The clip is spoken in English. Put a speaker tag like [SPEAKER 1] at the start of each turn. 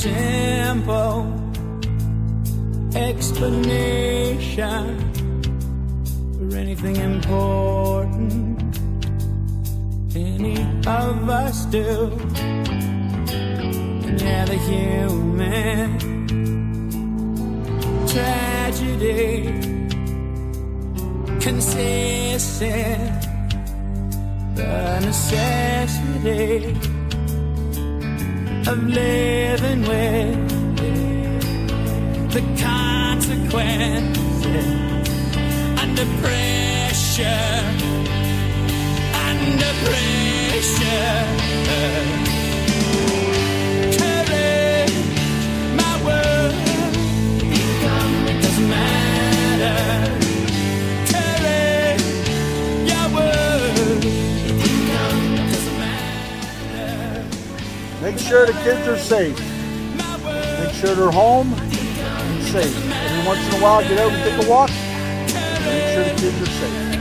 [SPEAKER 1] simple explanation for anything important any of us do. And yeah, the human tragedy consistent the necessity of living with the consequences under pressure, under pressure.
[SPEAKER 2] Make sure the kids are safe. Make sure they're home and safe. Every once in a while, get out and take a walk. Make sure the kids are safe.